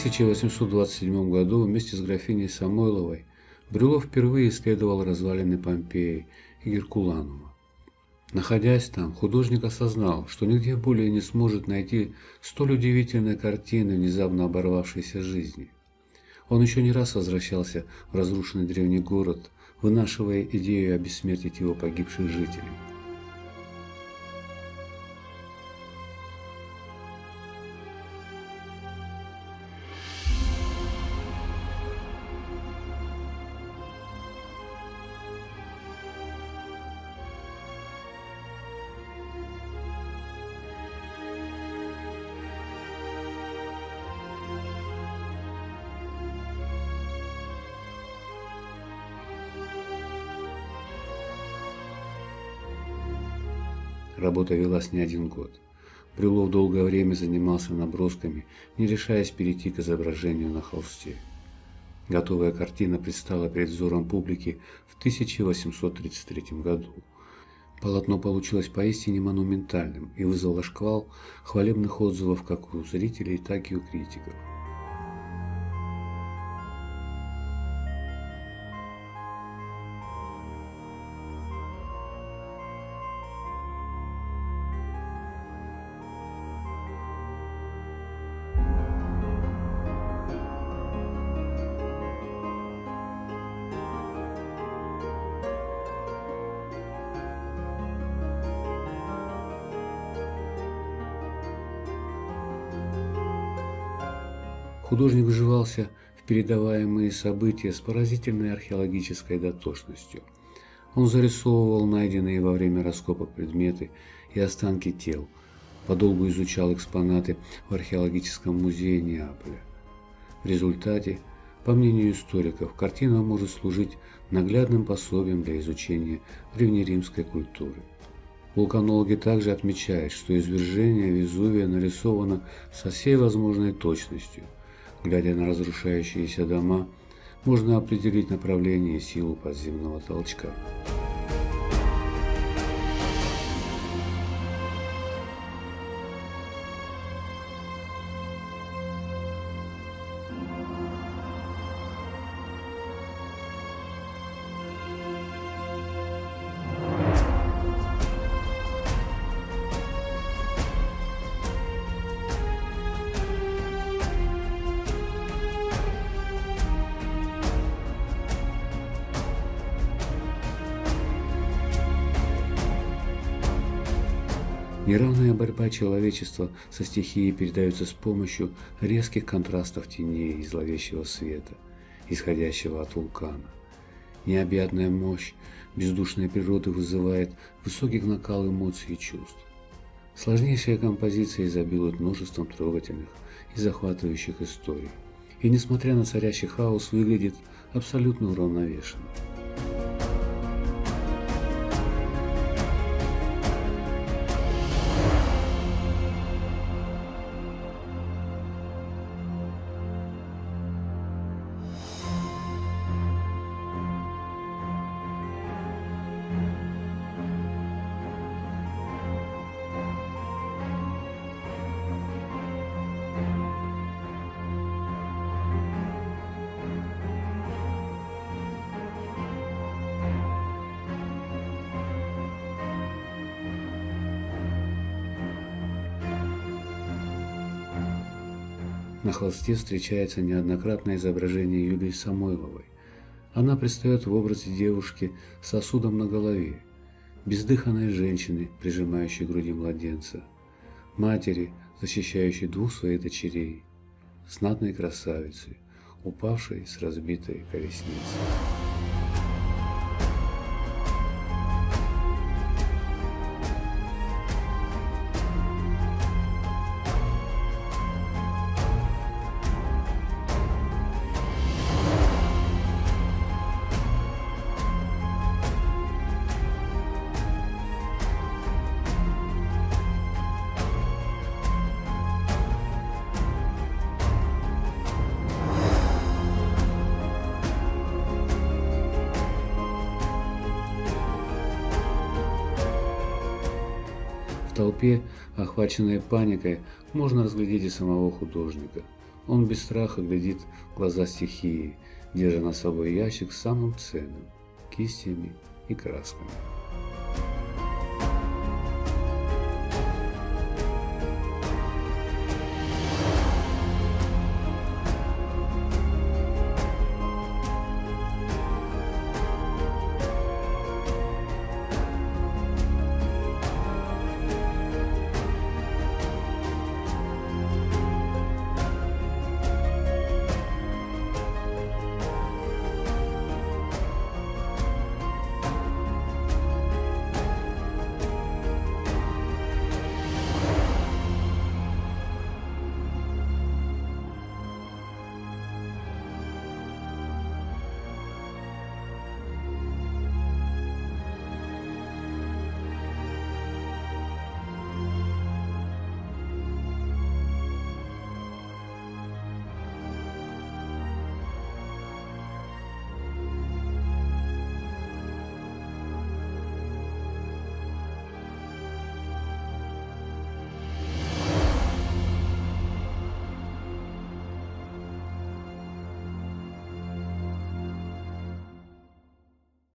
1827 году вместе с графиней Самойловой Брюлов впервые исследовал развалины Помпеи и Геркуланума. Находясь там, художник осознал, что нигде более не сможет найти столь удивительной картины внезапно оборвавшейся жизни. Он еще не раз возвращался в разрушенный древний город, вынашивая идею обессмертить его погибших жителей. Работа велась не один год. Брюлов долгое время занимался набросками, не решаясь перейти к изображению на холсте. Готовая картина предстала перед взором публики в 1833 году. Полотно получилось поистине монументальным и вызвало шквал хвалебных отзывов как у зрителей, так и у критиков. Художник вживался в передаваемые события с поразительной археологической дотошностью. Он зарисовывал найденные во время раскопок предметы и останки тел, подолгу изучал экспонаты в археологическом музее Неаполя. В результате, по мнению историков, картина может служить наглядным пособием для изучения древнеримской культуры. Вулканологи также отмечают, что извержение Везувия нарисовано со всей возможной точностью – Глядя на разрушающиеся дома, можно определить направление и силу подземного толчка. Неравная борьба человечества со стихией передается с помощью резких контрастов теней и зловещего света, исходящего от вулкана. Необъятная мощь бездушной природы вызывает высокий накал эмоций и чувств. Сложнейшая композиция изобилует множеством трогательных и захватывающих историй, и, несмотря на царящий хаос, выглядит абсолютно уравновешенным. На холсте встречается неоднократное изображение Юлии Самойловой. Она предстает в образе девушки с сосудом на голове, бездыханной женщины, прижимающей к груди младенца, матери, защищающей двух своих дочерей, знатной красавицы, упавшей с разбитой колесницей. Толпе, охваченной паникой, можно разглядеть и самого художника. Он без страха глядит в глаза стихии, держа на собой ящик с самым ценным – кистями и красками.